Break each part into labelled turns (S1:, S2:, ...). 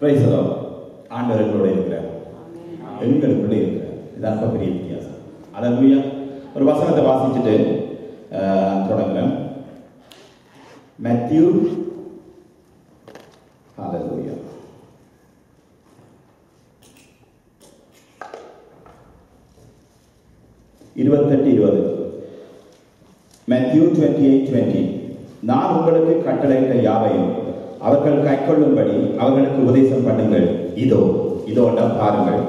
S1: Price the ஆண்டவர் எங்களோட இருக்கிறார். எங்களுக்குள்ள இருக்கிறார். இதான் அப்ப பெரிய வித்தியாசம். அலலுயா ஒரு வசனத்தை வாசிச்சுட்டு தொடங்குறேன். மேத்யூ ஹalleluya இருபத்தெட்டு இருபது. மேத்யூ டுவெண்ட்டி எயிட் டுவெண்ட்டி நான் உங்களுக்கு கட்டளையிட்ட யாவையும் அவர்கள் கைக்கொள்ளும்படி அவர்களுக்கு உபதேசம் பண்ணுங்கள். இதோ இதோட பாருங்கள்.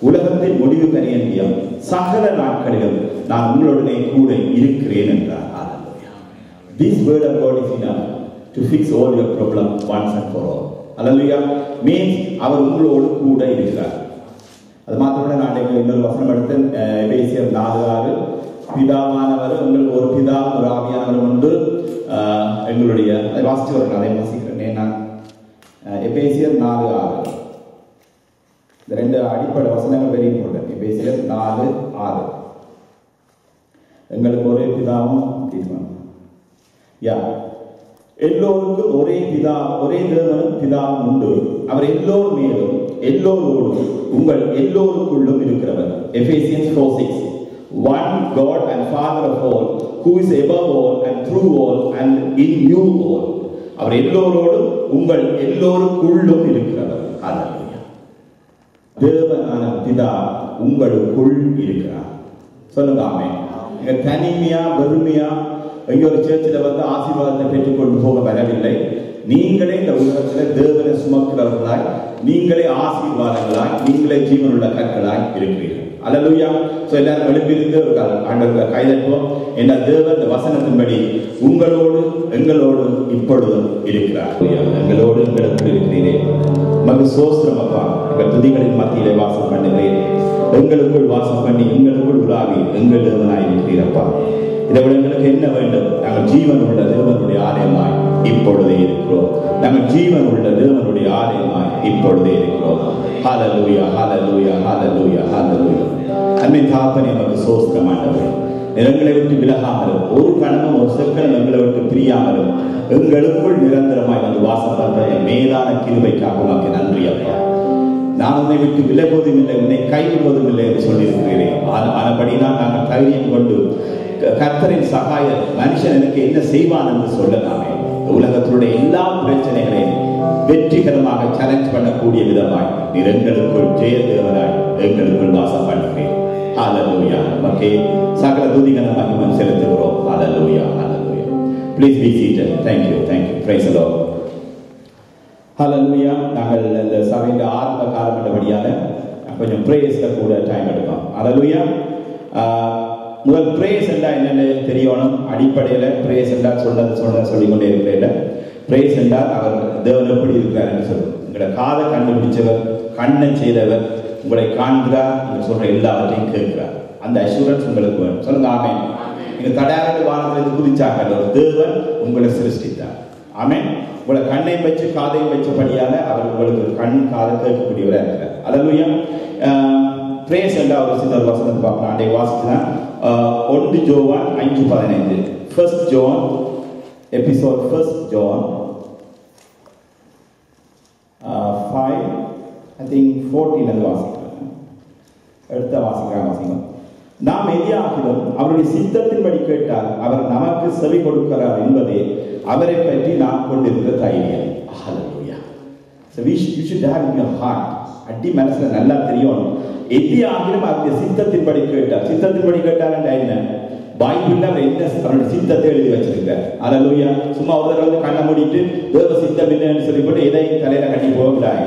S1: உலகத்தின் முடிவு பரியந்தியம் சகல நாட்களிலும் நான் உங்களுடனே கூட இருக்கிறேன் என்றார். This word of God is enough to fix all your problem once and for all. Hallelujah. Means அவர் உங்களோடு கூட இருக்கிறார். அது மாத்திரமல்ல நான் இன்னொரு வசனம் எடுத்து அஹ், நாலு ஆறு பிதாவானவர் உங்களுக்கு ஒரு பிதா ஒரு ஆவியானவர் உண்டு. எங்களுடைய அதை வாசிச்சு ஏன்னா எபேசியர் நாலு ஆறு. இந்த ரெண்டு அடிப்படை வசனங்கள் வெரி இம்பார்ட்டன்ட் எபேசியர் நாலு ஆறு. எங்களுக்கு ஒரே பிதாவும் தீர்மானம் யா எல்லோருக்கும் ஒரே பிதா ஒரே தேவனும் பிதாவும் உண்டு. அவர் எல்லோர் மேலும் எல்லோரோடும் உங்கள் எல்லோருக்குள்ளும் இருக்கிறவர். Ephesians four six one God and father of all who is above all and through all and in you all அவர் எல்லோரோடும் உங்கள் எல்லோருக்குள்ளும் இருக்கிறவர். தேவனான பிதா உங்களுக்குள் இருக்கிறார். சொல்லுங்க ஆமே இங்க தனிமையா வெறுமையா எங்க ஒரு சேர்ச்சில் வந்து ஆசீர்வாதத்தை பெற்றுக்கொண்டு போக வரவில்லை. நீங்களே இந்த உலகத்தில் தேவனை சுமக்கிறவர்களாய் நீங்களே ஆசீர்வாதங்களாய் நீங்களே ஜீவனுள்ள கற்களாய் இருக்கிறீர்கள். அலலுயா சோ எல்லாரும் எழுப்பியிருந்து ஒரு க- கைதட்டுவோம். என்ன தேவன் இந்த வசனத்தின்படி உங்களோடு எங்களோடு இப்பொழுதும் இருக்கிறார். எங்களோடு எங்களுக்கு இருக்கிறீரே. மகு சோஸ்திரம் அப்பா. எங்கள் துதிகளின் மத்தியிலே வாசம் பண்ணுகிறேன் எங்களுக்குள் வாசம் பண்ணி எங்களுக்குள் உலாவி எங்கள் தேவனாய் இருக்கிறீரப்பா இதை விட எங்களுக்கு என்ன வேண்டும்? நாங்கள் ஜீவன் உள்ள தேவனுடைய ஆலயமாய் இப்பொழுதே இருக்கிறோம். நாங்கள் ஜீவன் உள்ள தேவனுடைய ஆலயமாய் இப்பொழுதே இருக்கிறோம். ஹாலலூயா ஹாலலூயா ஹாலலூயா ஹாலலூயா அன்னை தாப்பனே நமக்கு சோஸ்திரம் ஆண்டவரே நிறங்களை விட்டு விலகாமலும் ஒரு கணமும் ஒரு செக்கனும் எங்களை விட்டு பிரியாமலும் எங்களுக்குள் நிரந்தரமாய் வந்து வாசம் பண்ற என் மேலான கிருபைக்காக உனக்கு நன்றி அப்பா. நான் உன்னை விட்டு விலகுவதும் இல்லை உன்னை கைவிடுவதும் இல்லை என்று சொல்லியிருக்கிறேன். ஆன- ஆனபடினால் நாங்கள் தைரியம் கொண்டு கர்த்தரின் சகாயம் மனுஷன் எனக்கு என்ன செய்வான் என்று சொல்லலாமே. இந்த உலகத்தினுடைய எல்லா பிரச்சனைகளையும் வெற்றிகரமாக சேலஞ்ச் பண்ணக்கூடிய விதமாய் நிறங்களுக்குள் எங்களுக்குள் ஜெயதேவனாய் எங்களுக்குள் வாசம் பண்ணுகிறேன் ஹalleluya ஓகே சகல துதிகன மகிமை செலுத்துகிறோம் hallelujah hallelujah please be seated thank you thank you praise the lord hallelujah நாங்கள் இந்த சபையில ஆரம்ப காலம் என்றபடியால கொஞ்சம் பிரேஸ்ல கூட டைம் எடுப்போம் ஹalleluya ஆஹ், முதல் பிரேஸ் என்றா என்னன்னு தெரியணும் அடிப்படையில பிரேஸ் என்றா சொன்னது சொன்னது சொல்லிக்கொண்டே இருக்கிறேன் பிரேஸ் என்றால் அவர் தேவன் எப்படி இருக்கிறார் என்று சொல்லும் காதை கண்டுபிடிச்சவர் கண்ணை செய்தவர் உங்களை காண்கிறார் நீங்க சொல்ற எல்லாவற்றையும் கேட்கிறார். அந்த அஷூரன்ஸ் உங்களுக்கு வேணும். சொல்லுங்க ஆமே நீங்க தடையாரத்து வானத்திலிருந்து குதிச்சாங்க ஒரு தேவன் உங்களை சிருஷ்டித்தார். ஆமென். உங்களை கண்ணை வச்சு காதையும் வச்சபடியால அவர் உங்களுக்கு கண் காதை கேட்கக்கூடியவராக இருக்கிறார். அல்லலுயா பிரேஸ் என்ற ஒரு சின்ன வசனத்தை பார்க்கலாம் அன்றைய வாசிச்சுதான் ஒன்று ஜோவான் ஐந்து பதினைந்து. First John episode first John five I think fourteen அது வாசிக்கிறேன் எடுத்த வாசிக்கிறேன் வாசிக்கணும் நாம் எதியாகிலும் அவருடைய சித்தத்தின்படி கேட்டால் அவர் நமக்கு செவி கொடுக்கிறார் என்பதே அவரை பற்றி நாம் கொண்டிருக்கிற தைரியம். அடி மனசுல நல்லா தெரியும். எதியாகிலும் அவருடைய சித்தத்தின்படி கேட்டார் சித்தத்தின்படி கேட்டார் என்ன? பைபிள்ல அவர் என்ன? அவருடைய சித்தத்தை எழுதி வச்சிருக்கார் அல்லேலூயா சும்மா ஒரு தடவை கண்ணை மூடிட்டு தேவ சித்தம் என்னன்னு சொல்லி போட்டு எதையும் தலையில கட்டி போகக்கூடாது.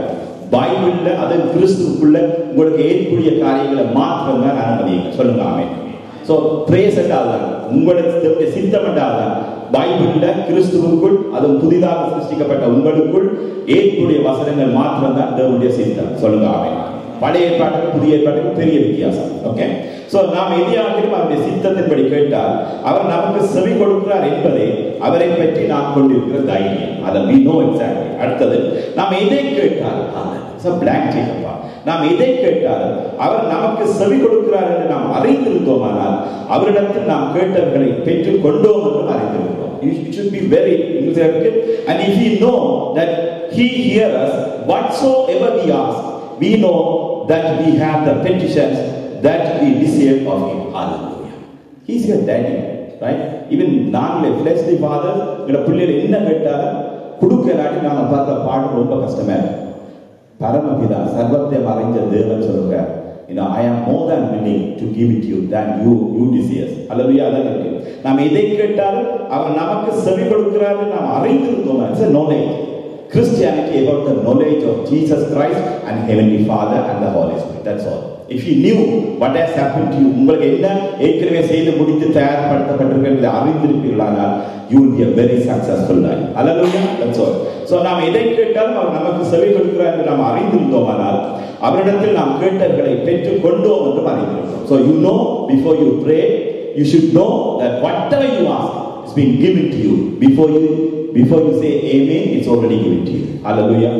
S1: பைபிள்ல அதன் கிறிஸ்துவுக்குள்ள உங்களுக்கு ஏற்புடைய காரியங்களை மாற்றம் தான் அனுமதிங்க சொல்லுங்க ஆமே சோ பிரேஸ் என்றால்தான் உங்களுக்கு சித்தம் என்றால்தான் பைபிள்ல கிறிஸ்துவுக்குள் அதுவும் புதிதாக சிருஷ்டிக்கப்பட்ட உங்களுக்குள் ஏற்புடைய வசனங்கள் மாற்றம் தான் தேவனுடைய சித்தம். சொல்லுங்க ஆமே பழைய ஏற்பாட்டுக்கு புதிய ஏற்பாட்டுக்கு பெரிய வித்தியாசம். ஓகே சோ நாம் எதையாகிலும் அவருடைய சித்தத்தின்படி கேட்டால் அவர் நமக்கு செவி கொடுக்கிறார் என்பதே அவரை பற்றி நாம் கொண்டிருக்கிற தைரியம். அதை வி நோ எக்ஸாக்ட்லி அடுத்தது நாம் எதை கேட்டால் பிளாங்க் செய்யப்பா நாம் எதை கேட்டாலும் அவர் நமக்கு செவி கொடுக்கிறார் என்று நாம் அறிந்திருந்தோமானால் அவரிடத்தில் நாம் கேட்டவர்களை பெற்றுக் கொண்டோம் என்றும் அறிந்திருக்கிறோம். You should be very interested. And if we know that He hears us, whatsoever we ask, we know that we have the petitions that we desire of Him. Hallelujah. He's your daddy, right? Even நாங்களே fleshly fathers, எங்களோட பிள்ளைகள் என்ன கேட்டாலும் கொடுக்கலாட்டி நாங்கள் பார்த்த பாட்டு ரொம்ப கஷ்டமா இருக்கும் பரமபிதா சர்வத்தை மறைஞ்ச தேவன் சொல்றார் you know i am more than willing to give it you than you you desires அல்லேலூயா அதான் இருக்கு நாம் எதை கேட்டாலும் அவர் நமக்கு செவி கொடுக்கிறார் நாம் அறிந்திருந்தோம் it's a knowledge Christianity about the knowledge of Jesus Christ and Heavenly Father and the Holy Spirit. That's all. If you knew what has happened to you, உங்களுக்கு என்ன ஏற்கனவே செய்து முடித்து தயார்படுத்தப்பட்டிருக்கிறது என்பதை அறிந்திருப்பீர்களானால் you will be a very successful life hallelujah that's all so நாம் எதை கேட்டாலும் அவர் நமக்கு செவி கொடுக்கிறார் என்று நாம் அறிந்திருந்தோமானால் அவரிடத்தில் நாம் கேட்டவர்களை பெற்று கொண்டோம் என்றும் அறிந்திருக்கிறோம் so you know before you pray you should know that whatever you ask it's been given to you before you before you say amen, it's already given to you. Hallelujah.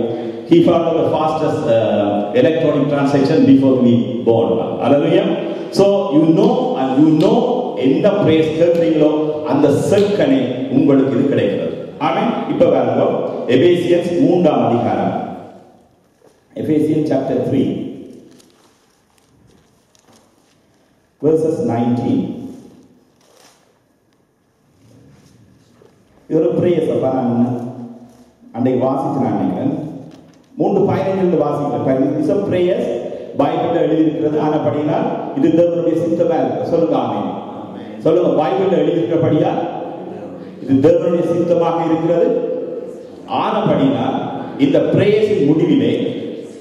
S1: He found out the fastest uh, electronic transaction before we born. Hallelujah. So you know and you know எந்த prayers கேட்கிறீங்களோ அந்த செக்கனை உங்களுக்கு இது கிடைக்கிறது ஆமென் இப்ப பாருங்க Ephesians மூன்றாம் அதிகாரம் எபேசியன் சாப்டர் 3 verses 19 இது ஒரு பிரேயஸ் அப்பா நான் அன்றைக்கு வாசிச்சு நான் நினைக்கிறேன் மூன்று பதினைந்து வாசிக்கிறேன் இட்ஸ் அ பிரேயர்ஸ் பைபிள்ல எழுதியிருக்கிறது. ஆனபடினா இது தேவனுடைய சித்தமா. இருக்கு சொல்லுங்க ஆமென். சொல்லுங்க பைபிள்ல எழுதியிருக்கிறபடியா இது தேவனுடைய சித்தமாக இருக்கிறது. ஆனபடினா இந்த பிரேயஸின் முடிவிலே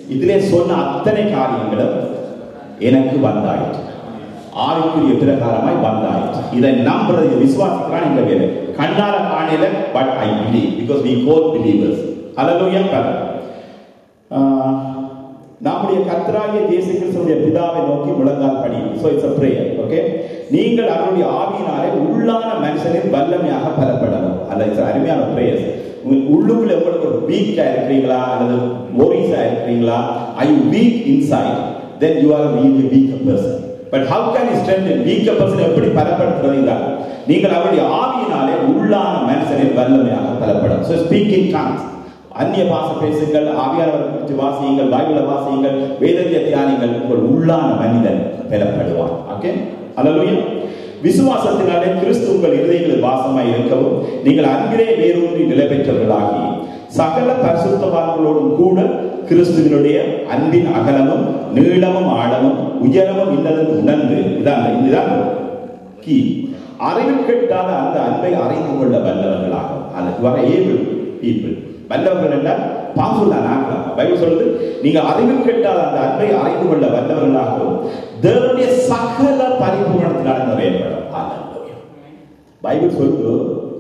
S1: இதிலே சொன்ன அத்தனை காரியங்களும் எனக்கு வந்தாயிற்று. ஆவிக்குரிய பிரகாரமாய் வந்தாயிற்று. இதை நம்புறது விசுவாசிக்கிறான் எங்க வேலை. கண்ணால காணல but I believe because we call believers அல்லலூயா கதை நம்முடைய கர்த்தராகிய தேசிய கிறிஸ்துடைய பிதாவை நோக்கி முழங்கால் படி. So it's a prayer okay நீங்கள் அவருடைய ஆவியினாலே உள்ளான மனுஷனின் வல்லமையாக பலப்படணும். அல்ல இட்ஸ் அருமையான பிரேயர்ஸ் உள்ளுக்குள்ள எவ்வளவு ஒரு வீக்கா இருக்கிறீங்களா? அல்லது மோரிஸா இருக்கிறீங்களா? I you weak inside then you are weak weak person. But how can you weak person எப்படி பலப்படுத்துறது நீங்கள் அவருடைய ஆவியினாலே உள்ளான மனுஷனின் வல்லமையாக பலப்படும். ஸோ ஸ்பீக்கிங் டான்ஸ் அந்நிய பாச பேசுங்கள் ஆவியானவரை குறித்து வாசியுங்கள் பைபிளை வாசியுங்கள் வேதத்தை தியானிங்கள் உங்கள் உள்ளான மனிதன் பெறப்படுவான் ஓகே அல்லலுயா விசுவாசத்தினாலே கிறிஸ்து உங்கள் இருதயங்களில் வாசமாய் இருக்கவும் நீங்கள் அன்பிலே வேரூன்றி நிலை பெற்றவர்களாகி சகல பரிசுத்தவான்களோடும் கூட கிறிஸ்துவினுடைய அன்பின் அகலமும் நீளமும் ஆழமும் உயரமும் இன்னதும் உணர்ந்து இதான் இதுதான் கீ. அறிவு கெட்டாத அந்த அன்பை அறிந்து கொள்ள வல்லவர்களாகும் அந்த வர ஏபிள் பீப்புள். வல்லவர்கள் என்றால் பாசுதான் ஆகலாம். பைபிள் சொல்றது நீங்க அறிவு கெட்டாத அந்த அன்பை அறிந்து கொள்ள வல்லவர்களாகவும் தேவனுடைய சகல பரிபூரணத்தினால நிறையப்படும் பைபிள் சொல்லுது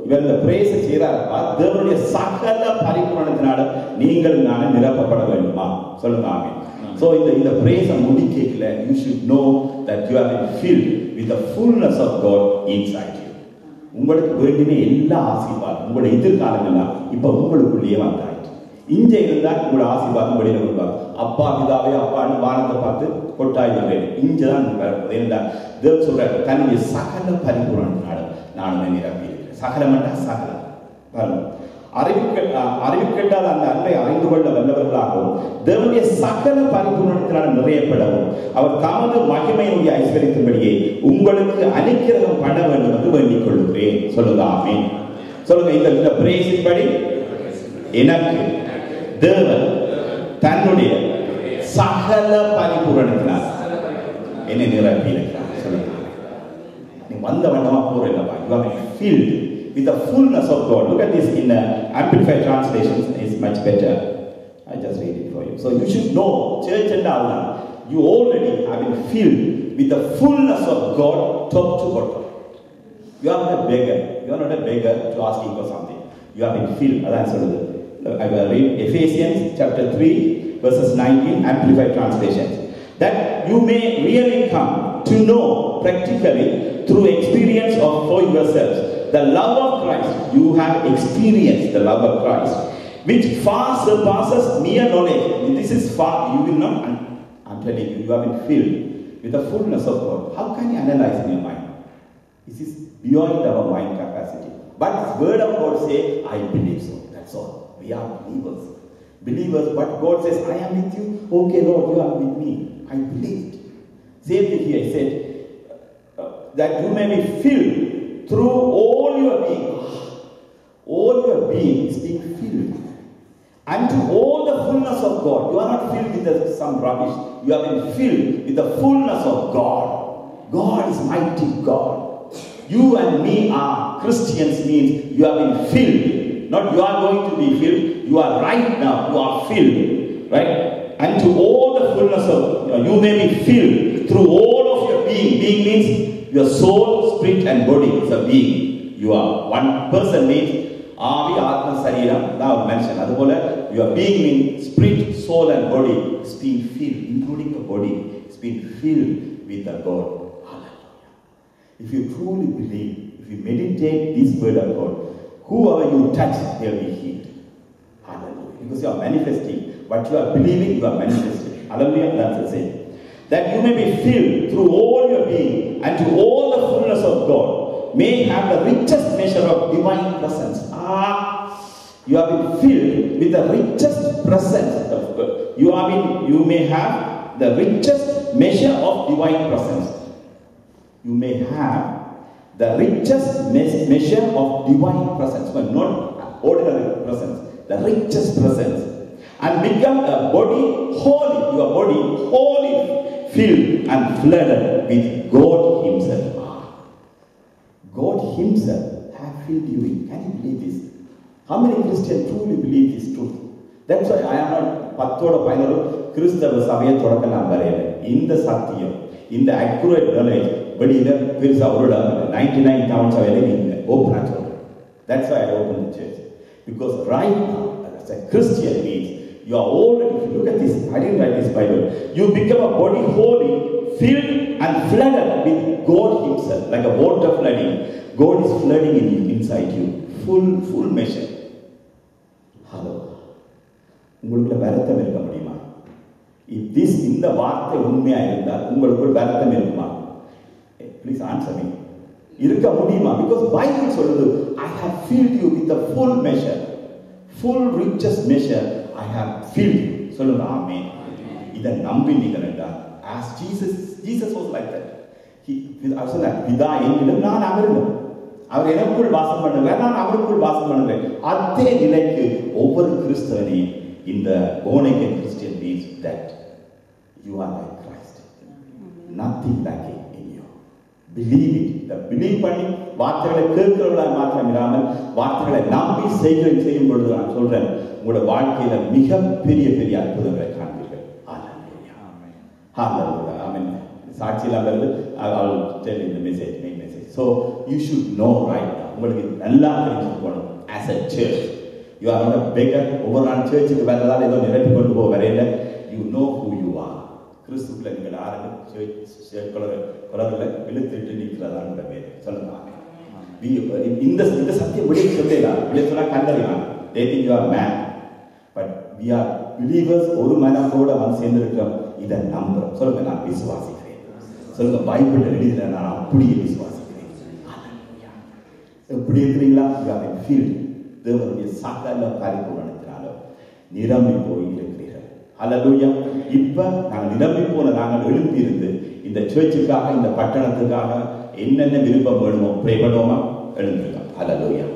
S1: இவர் இந்த பிரேச செய்யறாருப்பா தேவனுடைய சகல பரிபூரணத்தினால நீங்கள் நானும் நிரப்பப்பட வேண்டுமா? சொல்லுங்க ஆமே சோ இந்த இந்த பிரேச முடிக்கல you should know that you are filled with the fullness of God inside you. உங்களுக்கு வேண்டிய எல்லா ஆசீர்வாதம் உங்களுடைய எதிர்காலங்கள்லாம் இப்போ உங்களுக்குள்ளேயே வந்தாயிற்று. இங்கே இருந்தா உங்களோட ஆசீர்வாதம் வெளியில் வருவாங்க அப்பா பிதாவே அப்பான்னு வானத்தை பார்த்து கொட்டாய் வருவேன் இங்கதான் வருவது ஏனென்றால் தேவ் சொல்றாரு தன்னுடைய சகல பரிபூரணத்தினால நான் நிரப்பி. சகலம் என்றால் சகலம் பாருங்க அறிவிக்கட்டால் அந்த அன்பை அறிந்து கொள்ள வல்லவர்களாகவும் தேவனுடைய சகல பரிபூர்ணத்தினால் நிறையப்படவும் அவர் தமது மகிமையுடைய ஐஸ்வர்யத்தின்படியே உங்களுக்கு அனுக்கிரகம் பண்ண வேண்டும் என்று வேண்டிக் கொள்கிறேன். சொல்லுங்க ஆமீன். சொல்லுங்க இந்த இந்த பிரேசின் படி எனக்கு தேவன் தன்னுடைய சகல பரிபூரணத்தினால் என்னை நிரப்பி இருக்கிறார் சொல்லுங்க நீ வந்த வண்ணமா போற இல்லப்பா. You are filled with the fullness of God. Look at this in the Amplified translation, is much better. I just read it for you. So you should know, church and Allah, you already have been filled with the fullness of God, top to bottom. You are not a beggar. You are not a beggar to asking for something. You have been filled. I will read Ephesians chapter 3, verses 19, Amplified translation. that you may really come to know practically through experience of for yourselves the love of Christ. You have experienced the love of Christ, which far surpasses mere knowledge. This is far, you will not, I'm telling you, you have been filled with the fullness of God. How can you analyze in your mind? This is beyond our mind capacity. But the word of God say, I believe so. That's all. We are believers. Believers, but God says, I am with you. Okay, Lord, you are with me. I believe it. Same thing here. He said, uh, that you may be filled through all your being. All your being is being filled. Unto all the fullness of God. You are not filled with some rubbish. You have been filled with the fullness of God. God is mighty God. You and me are Christians means you have been filled. Not you are going to be filled. You are right now. You are filled. Right? And to all the fullness of you may be filled through all of your being. Being means your soul, spirit, and body is a being. You are one person means ஆவி ஆத்ம சரீரம் தான் ஒரு மனுஷன் அதுபோல your being means spirit soul and body is being filled including the body is being filled with the God hallelujah if you truly believe if you meditate this word of God whoever you touch they'll be healed hallelujah because you are manifesting what you are believing you are manifesting hallelujah that's the same that you may be filled through all your being and to all the fullness of God may have the richest measure of divine presence. Ah, you have been filled with the richest presence of God. You have been, you may have the richest measure of divine presence. You may have the richest me- measure of divine presence, but not ordinary presence, the richest presence. And become a body holy, your body holy, filled and flooded with God Himself. Ah, God Himself have filled you in. Can you believe this? How many Christians truly believe this truth? That's why I am not பத்தோட பதினோரு கிறிஸ்தவ சபையை தொடக்க நான் வரையல இந்த சத்தியம் இந்த accurate knowledge வெளியில பெருசா ஒரு இடம் நைன்டி நைன் டவுன் சபையில இல்லை ஓப்பனா சொல்றேன் that's why I open the church because right now as a Christian means you are already look at this I didn't write this Bible you become a body holy filled and flooded with God Himself like a water flooding God is flooding in you inside you full full measure hello உங்களுக்குள்ள வருத்தம் இருக்க முடியுமா இப் this இந்த வார்த்தை உண்மையாக இருந்தால் உங்களுக்குள் வருத்தம் இருக்குமா ப்ளீஸ் ஆன்சர் மீ இருக்க முடியுமா பிகாஸ் பைபிள் சொல்லுது I have filled you with full measure full riches measure I have filled சொல்லுங்க ஆமே இதை நம்பினீர்கள் என்றால் as Jesus Jesus was like that அவர் பிதா என்னிடம் நான் அமர்ந்தேன். அவர் எனக்குள் வாசம் பண்ணுவேன் நான் அவருக்குள் வாசம் பண்ணுவேன் அதே நிலைக்கு ஒவ்வொரு கிறிஸ்தவனையும் இந்த ஓனைக்கு Christian means that you are like Christ nothing Nothing in you believe it it. பண்ணி வார்த்தைகளை கேட்கிறவர்களாக மாத்திரம் இல்லாமல் வார்த்தைகளை நம்பி செய்கிற செய்யும் பொழுது நான் சொல்றேன் உங்களோட வாழ்க்கையில மிக பெரிய பெரிய அற்புதங்களை காண்பீர்கள் சாட்சியெல்லாம் வருது I will tell you the message, main message. So you should உங்களுக்கு நல்லா தெரிஞ்சு போகணும் as a church. You are not a beggar. ஒவ்வொரு நாள் சேர்ச்சுக்கு வந்ததால் ஏதோ நிரப்பி கொண்டு போக வரையில you know who you are கிறிஸ்துக்குள்ள நீங்கள் ஆரம்பி குளரில் இழுத்துட்டு நிற்கிறதா பேர் சொல்லுங்க ஆமென். இந்த இந்த சத்தியம் வெளியே சொல்லலாம் வெளியே சொன்னா கண்டறியலாம் they think you are man but we are believers ஒரு மனத்தோட வந்து சேர்ந்திருக்கிறோம் இதை நம்புறோம் சொல்லுங்க நான் விசுவாசிக்கிறேன். சொல்லுங்க பைபிள் எழுதின நான் அப்படியே விசுவாசிக்கிறேன். எப்படி இருக்கிறீங்களா? யூ ஆர் been தேவனுடைய சாக்கால சகல பரிபூரணத்தினாலும் நிரம்பி போய் இருக்கிறீர்கள். ஹalleluya இப்ப நாங்கள் நிரம்பி போன நாங்கள் எழுப்பியிருந்து இந்த சேர்ச்சுக்காக இந்த பட்டணத்துக்காக என்னென்ன விருப்பம் வேணுமோ ப்ரே பண்ணுவோமா எழுந்திருக்கலாம் hallelujah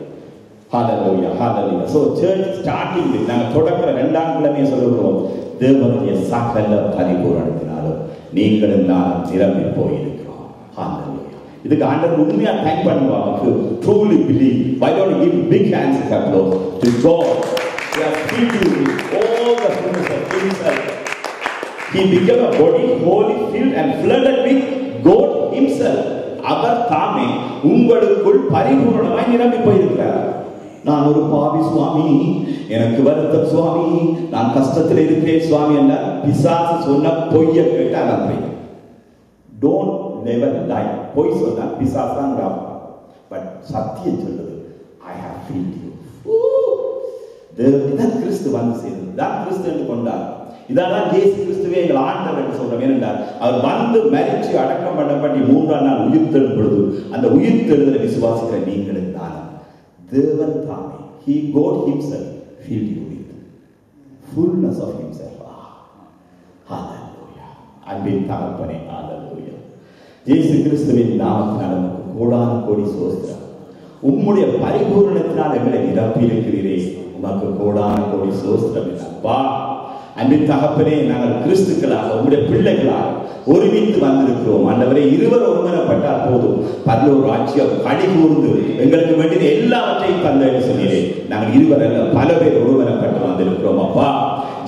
S1: hallelujah hallelujah so church starting நாங்கள் தொடக்கிற ரெண்டாம் கிழமையை சொல்லுகிறோம் தேவனுடைய சகல பரிபூரணத்தினாலும் நீங்களும் நானும் நிரம்பி போயிருக்கிறோம் ஹாலலூயா இதுக்கு ஆண்டவர் உண்மையா தேங்க் பண்ணுவாங்க to truly believe I don't give big hands in applause to God we are filled you all the fullness of himself he become அவர் தாமே உங்களுக்குள் பரிபூர்ணமாய் நிரம்பி போயிருக்கிறார். நான் ஒரு பாவி சுவாமி. எனக்கு வருத்தம் சுவாமி. நான் கஷ்டத்தில் இருக்கிறேன் சுவாமி என்ற பிசாசு சொன்ன பொய்ய கேட்டா நன்றி டோன்ட் நெவர் டை பொய் சொன்னா பிசாசு தான் பட் சத்தியம் சொல்லுது. ஐ ஹாவ் ஃபீல் யூ கிறிஸ்து வந்து சேர்ந்தது தான் கிறிஸ்து என்று கொண்டார். இதான் இயேசு கிறிஸ்துவே எங்கள் ஆண்டவர் என்று சொல்றோம். ஏனென்றால் அவர் வந்து மரிச்சு அடக்கம் பண்ணப்பட்டு மூன்றாம் நாள் உயிர் பொழுது அந்த உயிர் தெழுதலை விசுவாசிக்கிற நீங்களும் தான் தேவன் தாமே. He God himself filled you with fullness of himself. Ah, அன்பின் தகப்பனே hallelujah. இயேசு கிறிஸ்துவின் நாமத்தினால் நமக்கு கோடான கோடி சோஸ்திரம். உம்முடைய பரிபூரணத்தினால் எங்களை நிரப்பி இருக்கிறீரே உமக்கு கோடான கோடி சோஸ்திரம். என்னப்பா அன்பின் தகப்பனே நாங்கள் கிறிஸ்துக்களாக உங்களுடைய பிள்ளைகளாக ஒருமித்து வந்திருக்கிறோம். ஆண்டவரே இருவர் ஒருமனப்பட்டால் போதும். பல்லூர் ராஜ்யம் கடி கூர்ந்து எங்களுக்கு வேண்டிய எல்லாவற்றையும் தந்தேன்னு சொன்னேன் நாங்கள் இருவர் அல்ல பல பேர் ஒருமனப்பட்டு வந்திருக்கிறோம். அப்பா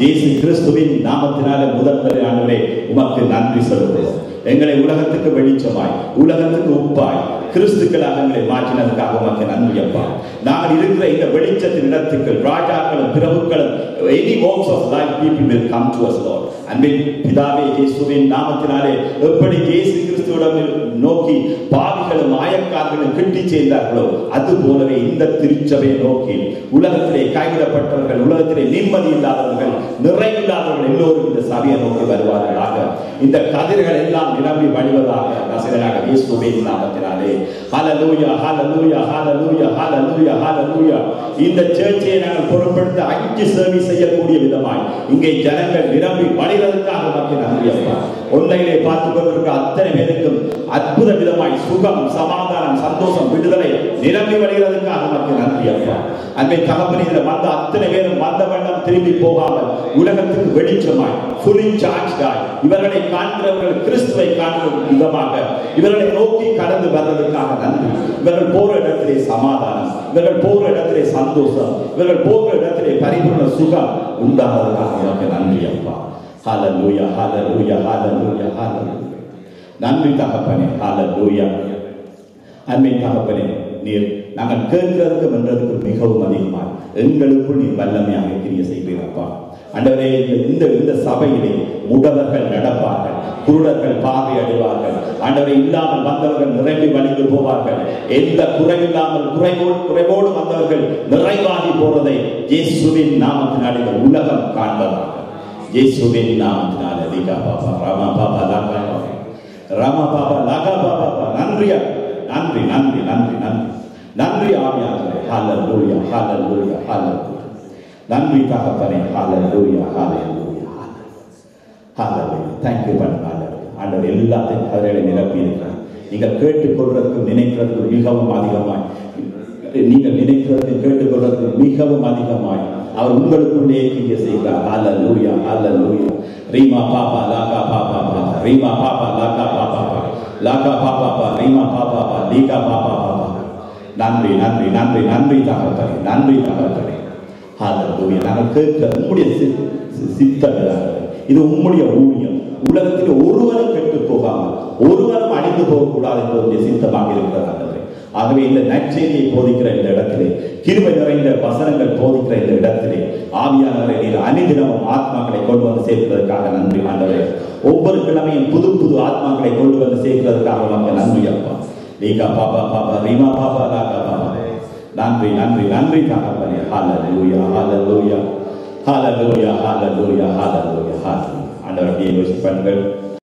S1: ஜேசு கிறிஸ்துவின் நாமத்தினால முதல் தலை ஆண்டவரே உமக்கு நன்றி சொல்கிறோம் எங்களை உலகத்துக்கு வெளிச்சமாய் உலகத்துக்கு உப்பாய் கிறிஸ்துக்களாக எங்களை மாற்றினதுக்காக உமக்கு நன்றி அப்பா. நாங்கள் இருக்கிற இந்த வெளிச்சத்தின் இடத்துக்கள் ராஜாக்களும் பிரபுக்களும் any homes of life people will come to us Lord. அன்பின் பிதாவே இயேசுவின் நாமத்தினாலே எப்படி இயேசு கிறிஸ்துவிடம் நோக்கி பாவிகளும் ஆயக்காரர்களும் கிட்டி சேர்ந்தார்களோ அது போலவே இந்த திருச்சபை நோக்கி உலகத்திலே கைவிடப்பட்டவர்கள் உலகத்திலே நிம்மதி இல்லாதவர்கள் நிறைவில்லாதவர்கள் எல்லோரும் இந்த சபையை நோக்கி வருவார்களாக. இந்த கதிர்கள் எல்லாம் நிரம்பி வழிவதாக நசகனாக இயேசுவின் நாமத்தினாலே. ஹalleluya ஹalleluya ஹalleluya ஹalleluya ஹalleluya. இந்த சர்ச்சையை நாங்கள் பொறுப்படுத்த அஞ்சு சர்வீஸ் செய்யக்கூடிய விதமாய் இங்கே ஜனங்கள் நிரம்பி வழிவதற்காக நமக்கு நன்றி அப்பா. உண்மையிலே பார்த்து கொண்டிருக்க அத்தனை பேருக்கும் அற்புத விதமாய் சுகம் சமாதானம் சந்தோஷம் விடுதலை நிரம்பி வருகிறதுக்காக நமக்கு நன்றி அப்பா. அன்பை தகப்பன் இதில் வந்த அத்தனை பேரும் வந்த வண்ணம் திரும்பி போகாமல் உலகத்துக்கு வெளிச்சமாய் ஃபுல்லி சார்ஜ் இவர்களை காண்கிறவர்கள் கிறிஸ்துவை காண்கிற விதமாக இவர்களை நோக்கி கடந்து வர்றதுக்காக நன்றி. இவர்கள் போற இடத்திலே சமாதானம். இவர்கள் போற இடத்திலே சந்தோஷம். இவர்கள் போகிற இடத்திலே பரிபூர்ண சுகம் உண்டாகிறதுக்காக எனக்கு நன்றி அப்பா. ஹalleluya ஹalleluya ஹalleluya ஹalleluya நன்றி தகப்பனே ஹalleluya அன்னை தகப்பனே நீர் நாங்கள் கேட்கிறதுக்கு வென்றதுக்கு மிகவும் அதிகமாக எங்களுக்குள் நீர் வல்லமையாக கிரிய செய்வீரப்பா அண்டவரே இந்த இந்த சபையிலே முடவர்கள் நடப்பார்கள் குருடர்கள் பார்வை அடைவார்கள். ஆண்டவரை இல்லாமல் வந்தவர்கள் நிரம்பி வழிந்து போவார்கள். எந்த குறைவில்லாமல் குறைவோடு குறைவோடு வந்தவர்கள் நிறைவாகி போறதை இயேசுவின் நாமத்தினாலே உலகம் காண்பதாக. இயேசுவின் நாமத்தினால் அதிகா பாபா ராமா பாபா லாகா பாபா. ராமா பாபா லாகா பாபா நன்றியா நன்றி நன்றி நன்றி நன்றி. நன்றி ஆவியானவரே. ஹாலர் ஹாலர் ஹாலர் நன்றி தகப்பனே ஹalleluya ஹalleluya ஹalleluya thank you ஆண்டவர் ஆண்டவர் எல்லாத்தையும் கதறலை நிரப்பி இருக்கிறார். நீங்கள் கேட்டுக்கொள்றதுக்கு நினைக்கிறதுக்கும் மிகவும் அதிகமாய். நீங்கள் நினைக்கிறது கேட்டுக்கொள்றதுக்கு மிகவும் அதிகமாய். அவர் உங்களுக்குள்ளே கிரிய செய்கிறார். ஹalleluya லூயா ரீமா பாப்பா லாக்கா பாப்பா பாப்பா. ரீமா பாப்பா லாக்கா பாப்பா பாப்பா. லாக்கா பாப்பா பா ரீமா பாப்பா பா லீகா பாப்பா பாப்பா. நன்றி நன்றி நன்றி நன்றி தகப்பனே நன்றி தகப்பனே. ஹalleluya நாங்கள் கேட்க உங்களுடைய சி- சி- இது உங்களுடைய ஊழியம். உலகத்தில் ஒருவரும் கெட்டு போகாமல் ஒருவரும் அழிந்து போகக்கூடாது என்பது சித்தமாக இருக்கிறது ஆகவே இந்த நற்செய்தியை போதிக்கிற இந்த இடத்திலே கிருமை நிறைந்த வசனங்கள் போதிக்கிற இந்த இடத்திலே ஆவியானவரை நீர் அனிதினமும் ஆத்மாக்களை கொண்டு வந்து சேர்க்கிறதுக்காக நன்றி ஆண்டவரே. ஒவ்வொரு கிழமையும் புது புது ஆத்மாக்களை கொண்டு வந்து சேர்க்கிறதுக்காக நமக்கு நன்றி அப்பா லீகா பாப்பா பாப்பா ரீமா பாப்பா லாகா பாப்பா நன்றி நன்றி நன்றி தகப்பனே ஹalleluya ஹalleluya ஹalleluya ஹalleluya ஹalleluya ஹalleluya ஆண்டவர் அப்படியே யோசிப்பார்கள்